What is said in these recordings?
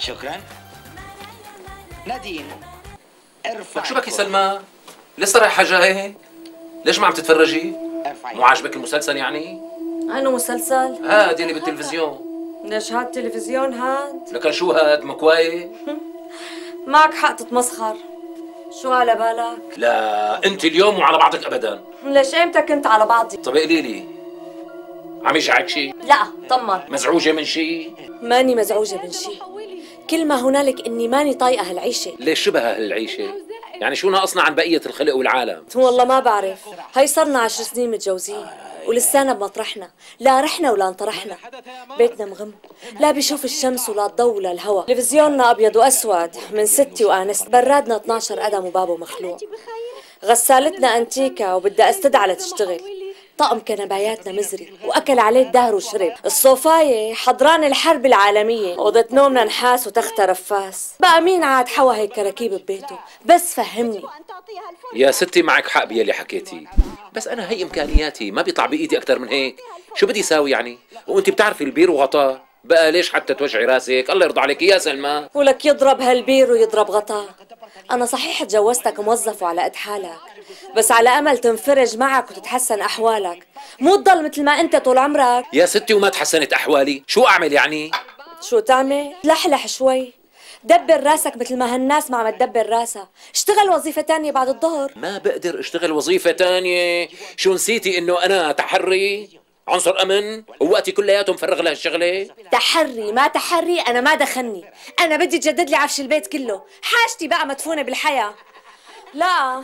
شكرا نادين ارفع لك شو بكي سلمى؟ لسه رايحة جاي؟ ليش ما عم تتفرجي؟ مو عاجبك المسلسل يعني؟ أنه مسلسل؟ هاد يلي بالتلفزيون ليش هاد التلفزيون هاد؟ لكن شو هاد مكواي؟ معك حق تتمسخر شو على بالك؟ لا انت اليوم مو على بعضك ابدا ليش ايمتى كنت على بعضي؟ طب قولي لي عم يجعك شيء؟ لا طمر مزعوجة من شيء؟ ماني مزعوجة من شيء كل ما هنالك إني ماني طايقة هالعيشة. ليش شبه هالعيشة؟ يعني شو ناقصنا عن بقية الخلق والعالم؟ والله ما بعرف. هي صرنا عشر سنين متجوزين ولسانا بمطرحنا. لا رحنا ولا انطرحنا. بيتنا مغم لا بيشوف الشمس ولا الضوء ولا الهواء. تلفزيوننا أبيض وأسود من ستي وأنست. برادنا 12 قدم وبابه مخلوع. غسالتنا أنتيكا وبدها أستدعى لتشتغل. طقم كنباياتنا مزري وأكل عليه الدهر وشرب الصوفايه حضران الحرب العالمية أوضة نومنا نحاس وتختها رفاس. بقى مين عاد حوى هيك كراكيب ببيته؟ بس فهمني. يا ستي معك حق بيلي حكيتي. بس أنا هي إمكانياتي ما بيطلع بإيدي أكثر من هيك. شو بدي ساوي يعني؟ وأنت بتعرفي البير وغطاه. بقى ليش حتى توجعي راسك؟ الله يرضى عليك. يا سلمى. ولك يضرب هالبير ويضرب غطا أنا صحيح تجوزتك موظف وعلى قد حالك بس على أمل تنفرج معك وتتحسن أحوالك. مو تضل مثل ما أنت طول عمرك. يا ستي وما تحسنت أحوالي. شو أعمل يعني؟ شو تعمل؟ لحلح شوي. دبر راسك مثل ما هالناس ما عم تدبر راسها. اشتغل وظيفة تانية بعد الظهر. ما بقدر اشتغل وظيفة تانية. شو نسيتي إنه أنا تحري؟ عنصر أمن ووقتي كلياته مفرغ لهالشغله تحري ما تحري أنا ما دخلني. أنا بدي تجدد لي عفش البيت كله. حاجتي بقى مدفونة بالحياة. لا.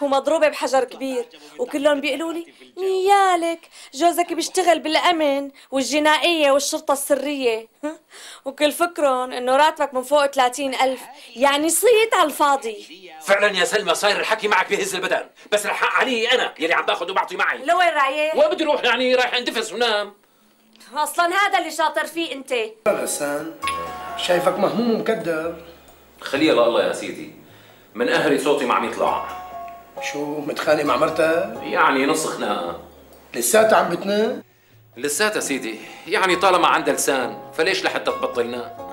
ومضروبة بحجر كبير وكلهم بيقولوا لي نيالك جوزك بيشتغل بالأمن والجنائية والشرطة السرية. وكل فكرهم إنه راتبك من فوق 30 ألف يعني صيت على الفاضي. فعلا يا سلمى صاير الحكي معك بهز البدن بس الحق علي أنا يلي عم باخذ وبعطي معي. لوين رايح؟ وين بدي أروح يعني رايح اندفس ونام. أصلا هذا اللي شاطر فيه أنت. غسان شايفك مهموم ومكدر خليها لله يا سيدي من قهري صوتي ما عم يطلع. شو متخانق مع مرتك؟ يعني نص خناقة لساتها عم بتنام؟ لساتها سيدي. يعني طالما عندها لسان فليش لحتى تبطلنا؟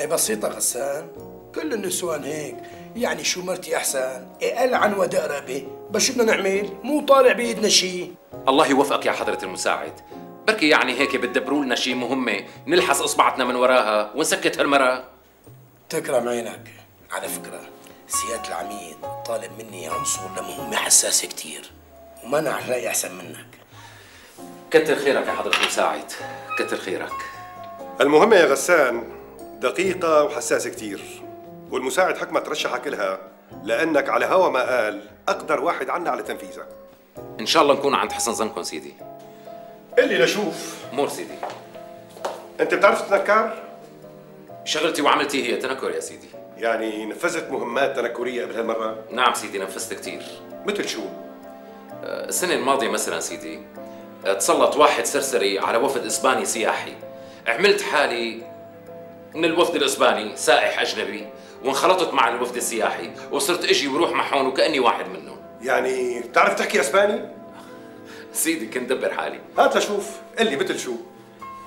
إيه بسيطة غسان. كل النسوان هيك. يعني شو مرتي أحسن؟ أقل عن وداء رقبة. بس شو بدنا نعمل؟ مو طالع بإيدنا شيء الله يوفقك يا حضرة المساعد. بركي يعني هيك بتدبروا لنا شيء مهمة. نلحس إصبعتنا من وراها ونسكت هالمرة تكرم عينك. على فكرة. سيادة العميد طالب مني عنصر لمهمة حساسة كتير. وما أنا على أحسن منك. كتر خيرك يا حضرة المساعد كتر خيرك. المهمة يا غسان دقيقة وحساسة كتير. والمساعد حكمة ترشحك لها لأنك على هوا ما قال أقدر واحد عنا على تنفيذها إن شاء الله نكون عند حسن ظنكم سيدي. اللي لشوف مور سيدي. أنت بتعرف تتنكر؟ شغلتي وعملتي هي تنكر يا سيدي. يعني نفذت مهمات تنكرية قبل هالمرة؟ نعم سيدي نفذت كتير مثل شو؟ السنة الماضية مثلا سيدي تسلط واحد سرسري على وفد إسباني سياحي عملت حالي من الوفد الإسباني سائح أجنبي وانخلطت مع الوفد السياحي وصرت إجي وروح معهم وكأني واحد منهم يعني بتعرف تحكي إسباني؟ سيدي كنت دبر حالي هات لشوف قل لي مثل شو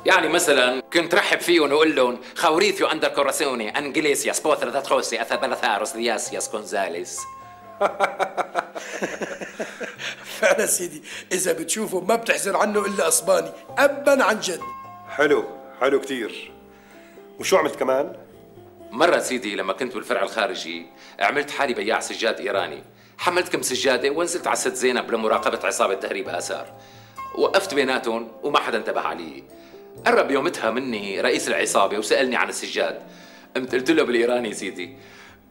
يعني مثلا كنت رحب فيهم واقول لهم خوريثيو أندر كوراسوني انجليسياس بوثر ذات خوسي اثابلثاروس دياسياس كونزاليس. فعلا سيدي إذا بتشوفه ما بتحزن عنه إلا أسباني أبا عن جد. حلو حلو كتير. وشو عملت كمان؟ مرة سيدي لما كنت بالفرع الخارجي عملت حالي بياع سجاد إيراني. حملت كم سجادة ونزلت على ست زينب لمراقبة عصابة تهريب آثار. وقفت بيناتهم وما حدا انتبه علي. قرب يومتها مني رئيس العصابة وسألني عن السجاد. قمت قلت له بالإيراني سيدي.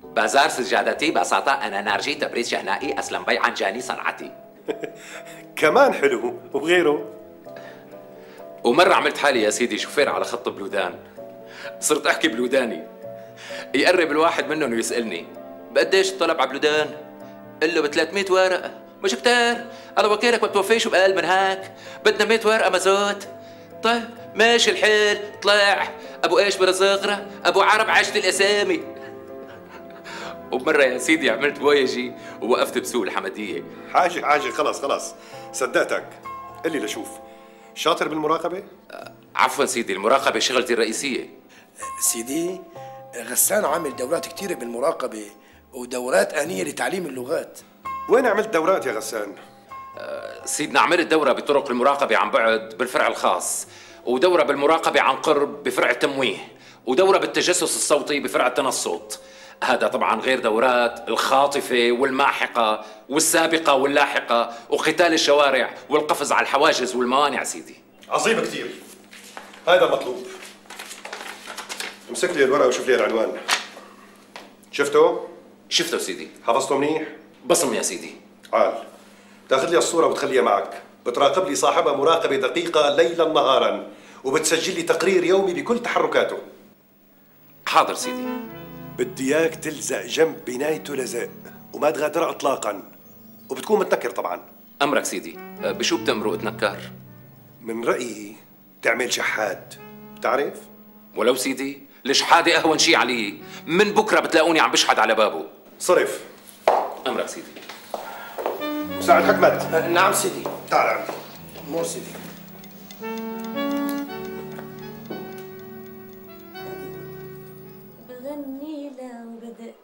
بازار سجادتي بساطة أنا نارجي تبريز شهنائي أسلم بيعا جاني صنعتي. كمان حلو وغيره ومرة عملت حالي يا سيدي شوفير على خط بلودان. صرت أحكي بلوداني. يقرب الواحد منهم ويسألني بقديش الطلب على بلودان؟ قل له ب 300 ورقة. مش كتير. أنا وكيلك ما بتوفيش بأقل من هيك بدنا 100 ورقة مازوت. طيب ماشي الحيل طلع. أبو إيش برزغرة أبو عرب عشت الأسامي. ومرة يا سيدي عملت بويجي ووقفت بسوق الحمدية. حاجة حاجة خلص خلص صدقتك. قل لي لشوف. شاطر بالمراقبة؟ عفوا سيدي المراقبة شغلتي الرئيسية. سيدي غسان عامل دورات كتيرة بالمراقبة ودورات آنية لتعليم اللغات. وين عملت دورات يا غسان؟ سيدنا عملت دورة بطرق المراقبة عن بعد بالفرع الخاص ودورة بالمراقبة عن قرب بفرع التمويه ودورة بالتجسس الصوتي بفرع التنصت. هذا طبعا غير دورات الخاطفة والماحقة والسابقة واللاحقة وقتال الشوارع والقفز على الحواجز والموانع سيدي. عظيم كثير. هذا مطلوب. امسك لي الورقة وشوف لي العنوان. شفته؟ شفته سيدي. حفظته منيح؟ بصم يا سيدي. عال. تاخذ لي الصورة وتخليها معك. بتراقب لي صاحبها مراقبة دقيقة ليلا نهارا وبتسجل لي تقرير يومي بكل تحركاته. حاضر سيدي. بدي إياك تلزق جنب بنايته لزق وما تغادرها اطلاقا. وبتكون متنكر طبعا. أمرك سيدي. أه، بشو بتأمروا اتنكر؟ من رأيي تعمل شحاد بتعرف؟ ولو سيدي الشحادة أهون شي علي. من بكرة بتلاقوني عم بشحد على بابه. صرف. أمرك سيدي. مساعد حكمت. نعم سيدي. تعال عندي مو سيدي. بغني لا وبدق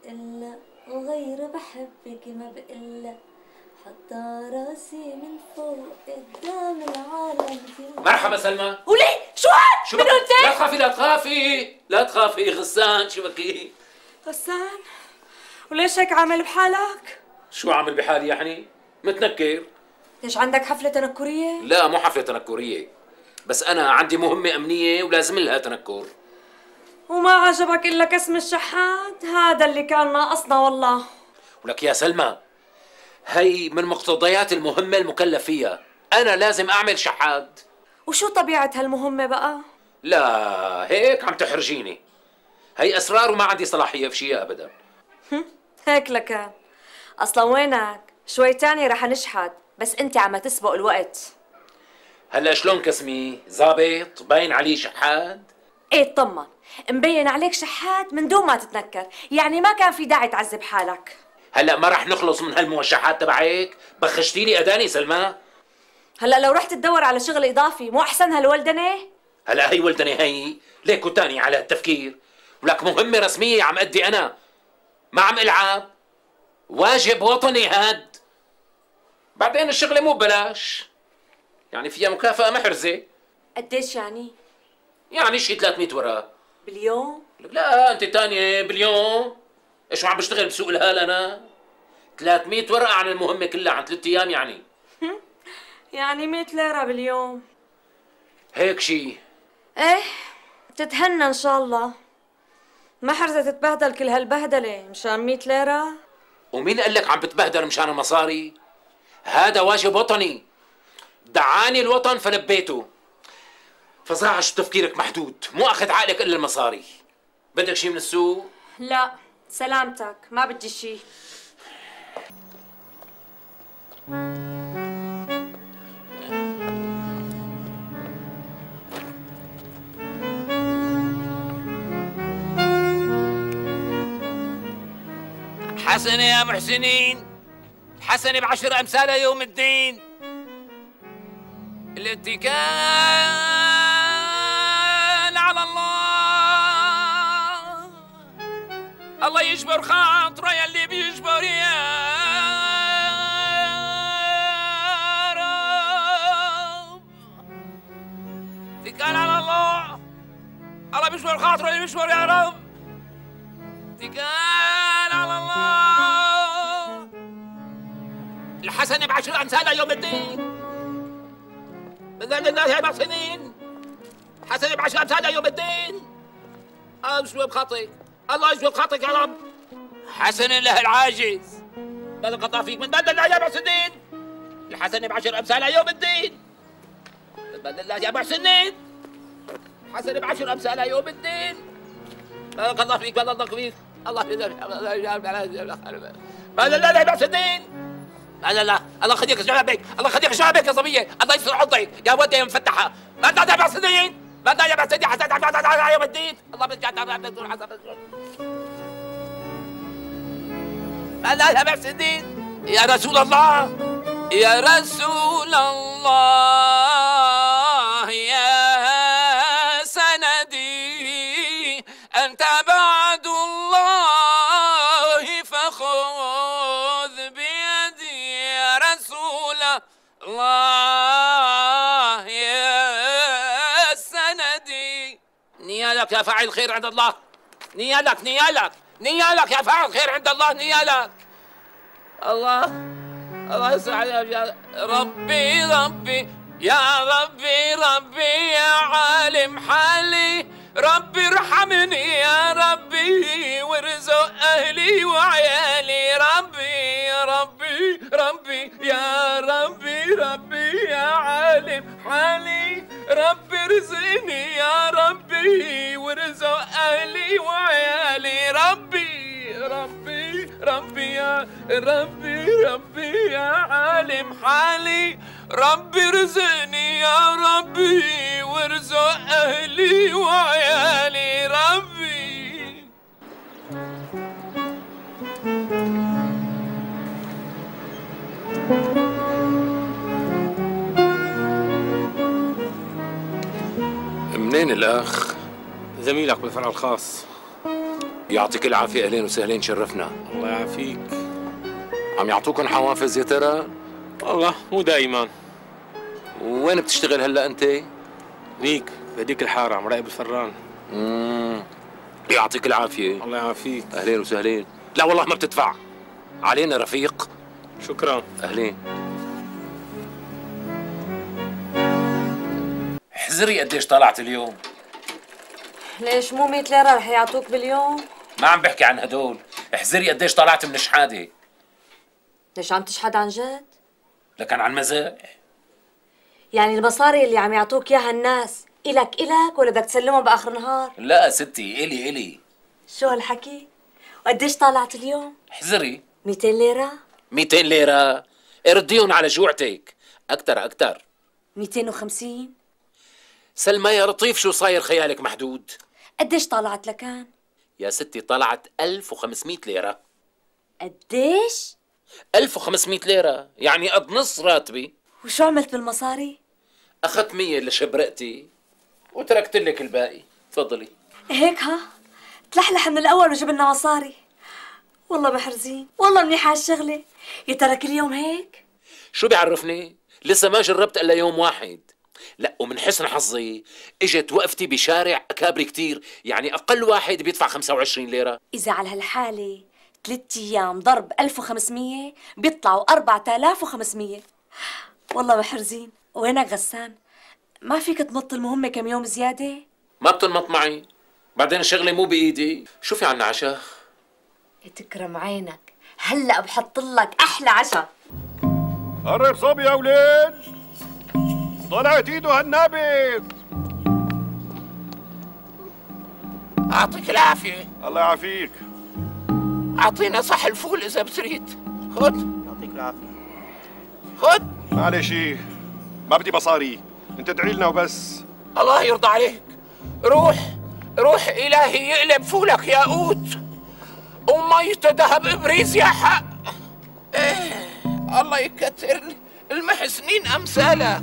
لا وغير بحبك ما بقلا حتى راسي من فوق قدام العالم كله مرحبا سلمى. وليه؟ شو هاد؟ شو منو بك؟ لا انت تخافي لا تخافي. لا تخافي غسان. شو بكي غسان؟ وليش هيك عامل بحالك؟ شو عامل بحالي يعني؟ متنكر. ليش عندك حفلة تنكرية؟ لا مو حفلة تنكرية. بس أنا عندي مهمة أمنية ولازم لها تنكر. وما عجبك إلا كسم الشحات؟ هذا اللي كان ناقصنا والله. ولك يا سلمى هي من مقتضيات المهمة المكلف فيها أنا لازم أعمل شحاد وشو طبيعة هالمهمة بقى؟ لا هيك عم تحرجيني. هي أسرار وما عندي صلاحية في شيء أبدا. هيك لكان أصلا وينك؟ شوي تاني رح نشحت بس انت عم تسبق الوقت. هلا شلون كسمي؟ زابط؟ باين عليه شحاد إيه اطمن مبين عليك شحات من دون ما تتنكر. يعني ما كان في داعي تعذب حالك. هلا ما رح نخلص من هالموشحات تبعك. بخشتي لي أداني سلمى. هلا لو رحت تدور على شغل إضافي مو أحسن هالولدنة؟ هلا هي ولدني هي. ليك وتاني على التفكير. ولك مهمة رسمية عم أدي أنا. ما عم ألعب. واجب وطني هاد. بعدين الشغلة مو ببلاش. يعني فيها مكافأة محرزة. قديش يعني؟ يعني شي 300 ورقة. باليوم لك لا أنت تانية باليوم إيش عم بشتغل بسوق الهال أنا؟ 300 ورقة عن المهمة كلها عن ثلاث أيام يعني. يعني 100 ليرة باليوم هيك شي. إيه تتهنى إن شاء الله. ما حرزة تتبهدل كل هالبهدلة مشان 100 ليرة. ومين قال لك عم بتبهدل مشان المصاري؟ هذا واجب وطني. دعاني الوطن فلبيته فظاع شو تفكيرك محدود. مو أخذ عقلك إلا المصاري. بدك شيء من السوق؟ لا سلامتك. ما بدي شي. حسن يا محسنين. حسن بعشر أمثال يوم الدين. الاتكال على الله. الله يجبر خاطره يلي بيجبر يا رب. اتكال على الله. الله بيجبر خاطره يلي بيجبر يا رب. اتكال. الحسن بعشر أمثال يوم الدين. بذل الناس أربع سنين. حسن بعشر أمثال يوم الدين. الله يجبر خطك الله يجبر خطك يا رب. حسن له العاجز. ماذا قطع فيك من بدل الله يا أربع سنين. الحسن بعشر أمثال يوم الدين. من بدل الله يا أربع سنين. حسن بعشر أمثال يوم الدين. ماذا قطع فيك ماذا قطع فيك الله ماذا لا لا بعث الدين لا لا الله يخليك شعبك الله يخليك شعبك يا صبية. الله يستر حظك يا ودي يا مفتحة. ما تدع بعث الدين ما بعث الدين حتى تعرف يوم الدين الله بيرجع تعرف ما لا لا بعث الدين يا رسول الله. يا رسول الله. نيالك يا فاعل خير عند الله. نيالك نيالك نيالك يا فاعل خير عند الله نيالك. الله الله يسعدك يا ربي ربي يا ربي ربي يا عالم حالي. ربي ارحمني يا ربي وارزق أهلي وعيالي. ربي يا ربي ربي يا ربي ربي يا عالم حالي ربي ارزقني يا ربي وارزق أهلي وعيالي. ربي ربي ربي يا ربي ربي يا عالم حالي ربي ارزقني يا ربي وارزق أهلي وعيالي. منين الأخ؟ زميلك بالفرع الخاص. يعطيك العافية أهلين وسهلين شرفنا. الله يعافيك. عم يعطوكم حوافز يا ترى؟ والله مو دايما. وين بتشتغل هلأ أنت؟ ليك بهديك الحارة عم راقب الفران. مم. يعطيك العافية. الله يعافيك. أهلين وسهلين. لا والله ما بتدفع. علينا رفيق. شكرا أهلين حزري قديش طلعت اليوم ليش مو 100 ليرة رح يعطوك باليوم؟ ما عم بحكي عن هدول احذري قديش طلعت من شحاده ليش عم تشحد عن جد؟ لكن عن مزاح يعني المصاري اللي عم يعطوك إياها الناس إلك إلك ولا بدك تسلمهم بآخر النهار؟ لا ستي إلي إلي شو هالحكي؟ وقديش طلعت اليوم؟ احذري 200 ليرة؟ 200 ليرة. ارديهم على جوعتك. أكتر أكتر. 250 سلمى يا لطيف شو صاير خيالك محدود؟ قديش طلعت لكان؟ يا ستي طلعت 1500 ليرة. قديش؟ 1500 ليرة. يعني قد نص راتبي. وشو عملت بالمصاري؟ أخذت 100 لشبرقتي وتركت لك الباقي. تفضلي. هيك ها؟ تلحلح من الأول وجيب لنا مصاري. والله محرزين والله منيحة هالشغلة يا ترى كل يوم هيك؟ شو بيعرفني؟ لسه ما جربت إلا يوم واحد. لا ومن حسن حظي إجت وقفتي بشارع أكابري كتير. يعني أقل واحد بيدفع 25 ليرة. إذا على هالحالة ثلاث أيام ضرب 1500 بيطلعوا 4500 والله محرزين وينك غسان؟ ما فيك تمط المهمة كم يوم زيادة؟ ما بتنمط معي. بعدين الشغله مو بإيدي. شو في عنا عشاء تكرم عينك. هلأ بحط لك أحلى عشاء. قرب صوب يا ولاد طلعت إيده هالنابت. أعطيك العافية. الله يعافيك. أعطينا صح الفول إذا بتريد. خد. يعطيك العافية. خد. معلش ما بدي مصاري أنت ادعي لنا وبس. الله يرضى عليك. روح روح إلهي يقلب فولك يا وميته ذهب إبريز يا حق إيه الله يكتر المحسنين أمثالك.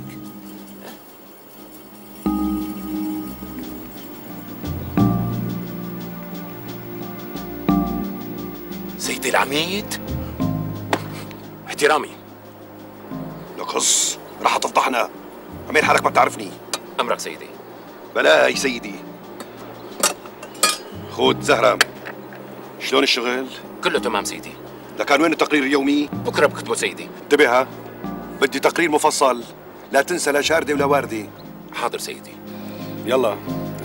سيدي العميد. احترامي. نقص راح تفضحنا. عمير حالك ما بتعرفني. أمرك سيدي. بلاي سيدي. خود زهرة. شلون الشغل؟ كله تمام سيدي. لكان وين التقرير اليومي؟ بكرة بكتبه سيدي. انتبه بدي تقرير مفصل. لا تنسى لا شاردة ولا واردة. حاضر سيدي. يلا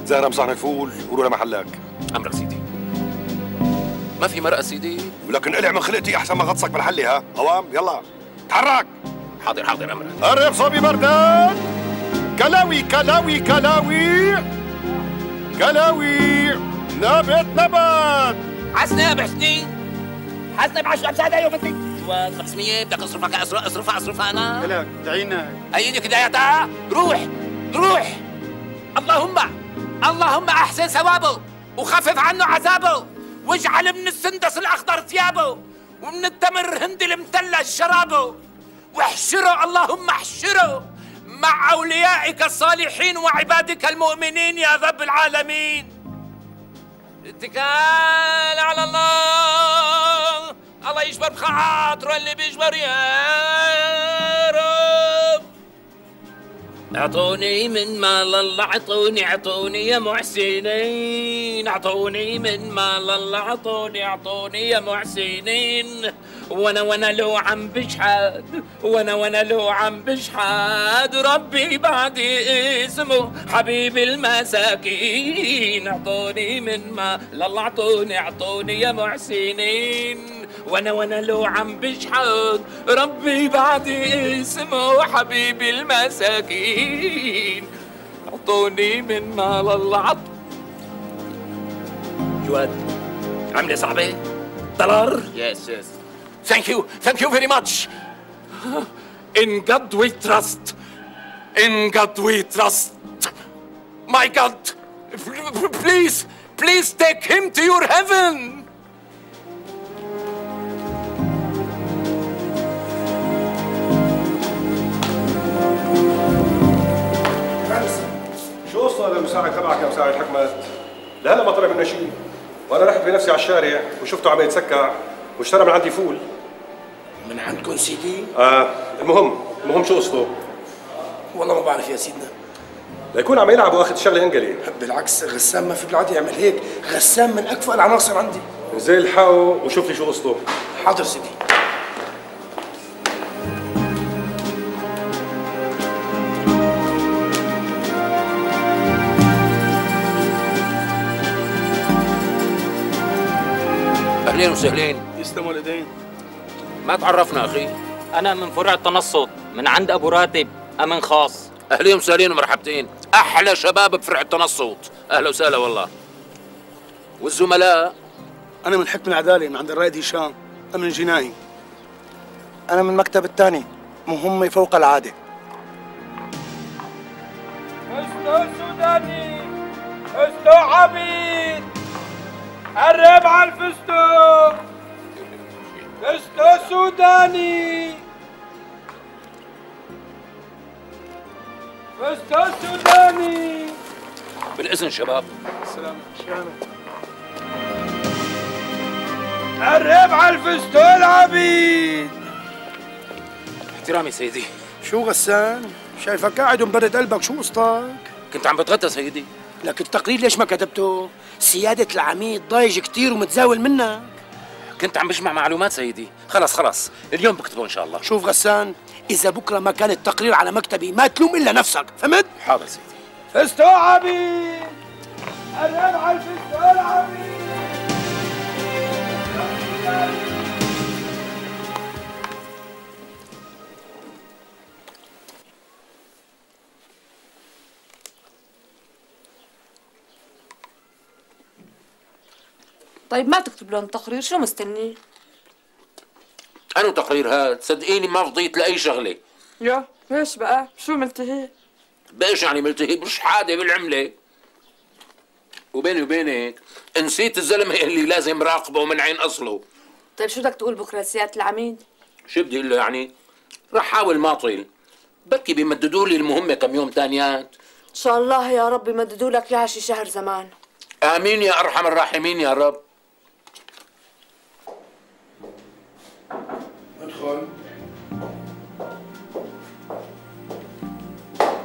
زهرة مصحنك فول وروح لمحلك. أمرك سيدي. ما في مرقة سيدي. ولكن قلع من خلقتي أحسن ما غطسك بالحلة ها. قوام يلا. تحرك. حاضر حاضر أمرك. قرب صبي بردان كلاوي كلاوي كلاوي. كلاوي. نبت نبت حسنة يا بحسني حسنة ب 10 مساعدة يوم بدك شو 500 بدك اصرفك اصرف اصرفها أصرفها أنا. لك دعينا. دايتها روح روح. اللهم اللهم أحسن ثوابه وخفف عنه عذابه واجعل من السندس الأخضر ثيابه ومن التمر الهندي المثلج شرابه. واحشره اللهم احشره مع أوليائك الصالحين وعبادك المؤمنين يا رب العالمين. اتكال على الله. الله يجبر بخاطره اللي بيجبر يا رب اعطوني من مال الله اعطوني اعطوني يا محسنين. اعطوني من مال الله اعطوني اعطوني يا محسنين. وأنا وأنا لو عم بشحاد وأنا وأنا لو عم بشحاد ربي بعد اسمه حبيب المساكين. اعطوني من مال الله اعطوني اعطوني يا محسنين. وأنا وأنا لو عم بشحد ربي بعد اسمه حبيبي المساكين. أعطوني من مال الله. عط جواد عملة صعبة؟ دولار yes yes thank you thank you very much In God we trust. In God we trust. My God Please Please take him to your heaven. المساعد تبعك يا مساعد حكمت؟ لهلا ما طلع منه شيء. وأنا رحت بنفسي على الشارع وشفته عم يتسكع واشترى من عندي فول. من عندكم سيدي؟ آه المهم المهم شو قصته؟ والله ما بعرف يا سيدنا. ليكون عم يلعب وأخذ شغلة انقلي بالعكس غسان ما في بالعادة يعمل هيك. غسان من أكفأ العناصر عندي. زي الحقه وشوف لي شو قصته. حاضر سيدي. اهلين وسهلين. يسلموا الإيدين. ما تعرفنا أخي. أنا من فرع التنصت من عند أبو راتب أمن خاص. اهلين وسهلين ومرحبتين. أحلى شباب بفرع التنصت. أهلا وسهلا والله. والزملاء؟ أنا من حكم العدالة من عند الرائد هشام أمن جنائي أنا من المكتب الثاني مهمة فوق العادة. استو سوداني استو عبيد. قرب على الفستق. استو سوداني. استو سوداني. بالإذن شباب. السلام. قرب على الفستق العبيد. احترامي سيدي. شو غسان؟ شايفك قاعد ومبرد قلبك شو قصتك؟ كنت عم بتغدى سيدي. لك التقرير ليش ما كتبته؟ سيادة العميد ضايج كتير ومتزاول منك كنت عم بجمع معلومات سيدي. خلص خلص. اليوم بكتبه إن شاء الله. شوف غسان إذا بكرة ما كان التقرير على مكتبي ما تلوم إلا نفسك فهمت؟ حاضر سيدي. عبيد. قرب على الفستق العبيد طيب ما تكتب لهم تقرير شو مستني؟ أنا تقرير هاد صدقيني ما فضيت لأي شغلة. يا ليش بقى؟ شو ملتهي؟ بإيش يعني ملتهي؟ مش حادة بالعملة. وبيني وبينك نسيت الزلمة اللي لازم راقبه من عين أصله. طيب شو بدك تقول بكرة؟ سيادة العميد؟ شو بدي أقول له يعني؟ رح حاول ما اطيل بكي بيمددوا لي المهمة كم يوم تانيات إن شاء الله يا رب يمددوا لك اياها شي شهر زمان. آمين يا أرحم الراحمين يا رب. ادخل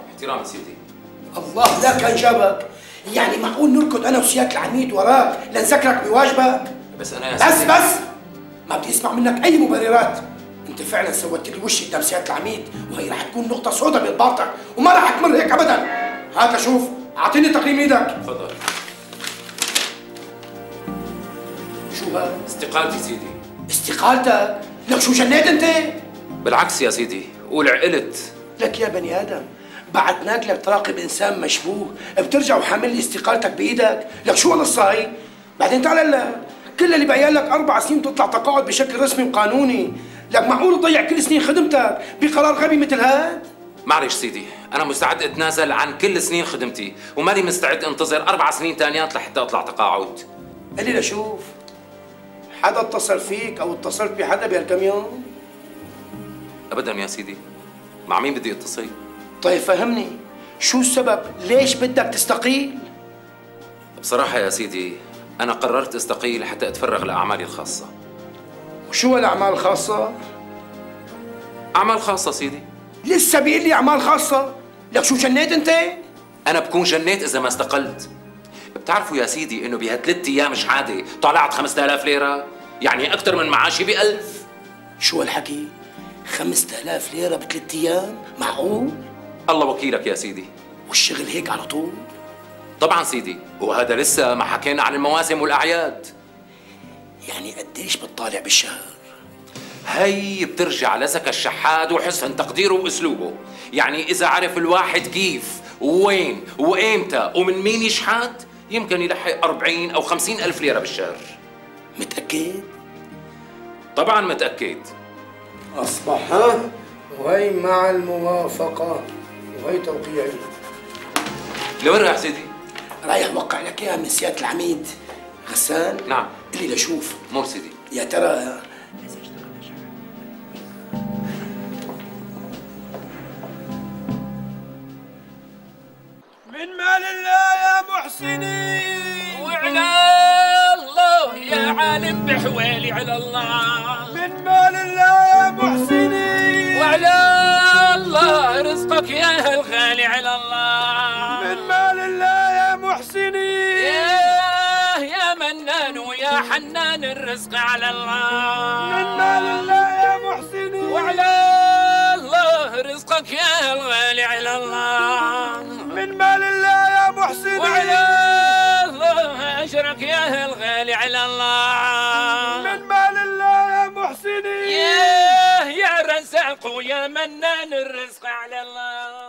احترامي سيدي. الله لا كان جابك. يعني معقول نركض أنا وسيادة العميد وراك؟ لنذكرك بواجبك؟ بس أنا يا بس سيدي. بس. ما بدي أسمع منك أي مبررات. أنت فعلا سويت لي وش قدام سياده العميد وهي رح تكون نقطة سوداء بإطباقتك وما رح تمر هيك ابدا. هات شوف أعطيني تقييم إيدك. تفضل. شو هذا؟ استقالتي سيدي. استقالتك؟ لك شو جنيت انت؟ بالعكس يا سيدي قول عقلت. لك يا بني آدم بعتناك لك تراقب إنسان مشبوه بترجع وحامل لي استقالتك بإيدك. لك شو القصة هي بعدين تعال هلا. كل اللي بقيان لك أربع سنين تطلع تقاعد بشكل رسمي وقانوني. لك معقول تضيع كل سنين خدمتك بقرار غبي مثل هاد؟ معلش سيدي أنا مستعد أتنازل عن كل سنين خدمتي وماني مستعد أنتظر أربع سنين تانيات لحتى أطلع تقاعد. قال لي لشوف. حدا اتصل فيك أو اتصلت بحدا بهالكم يوم؟ ابدا يا سيدي. مع مين بدي اتصل؟ طيب فهمني. شو السبب؟ ليش بدك تستقيل؟ بصراحة يا سيدي أنا قررت أستقيل حتى أتفرغ لأعمالي الخاصة. وشو هالأعمال الخاصة؟ أعمال خاصة سيدي. لسه بيقول لي أعمال خاصة؟ لك شو جنيت أنت؟ أنا بكون جنيت إذا ما استقلت. بتعرفوا يا سيدي إنه بهالثلاث أيام شحاده طلعت 5000 ليرة يعني أكثر من معاشي ب 1000 شو هالحكي؟ 5000 ليرة بثلاث أيام؟ معقول؟ الله وكيلك يا سيدي والشغل هيك على طول؟ طبعا سيدي وهذا لسه ما حكينا عن المواسم والأعياد يعني قديش بتطالع بالشهر؟ هي بترجع لزكى الشحات وحسن تقديره وأسلوبه يعني إذا عرف الواحد كيف وين وإيمتى ومن مين يشحت يمكن يلحق 40 أو 50 ألف ليرة بالشهر متأكد؟ طبعا متأكد أصبح؟ وهي مع الموافقة وهي توقيعي لوين رايح سيدي؟ رايح وقع لك إياها من سيادة العميد غسان نعم اللي لشوف مور سيدي يا ترى يا محسنين وعلى الله يا عالم بحوالي على الله. من مال الله يا محسنين وعلى الله رزقك يا الغالي على الله. من مال الله يا محسنين يا يا منان ويا حنان الرزق على الله. من مال الله يا محسنين وعلى الله رزقك يا الغالي على الله. يا الغالي على الله. من مال الله يا محسنين يا يا رزاق ويا منان الرزق على الله.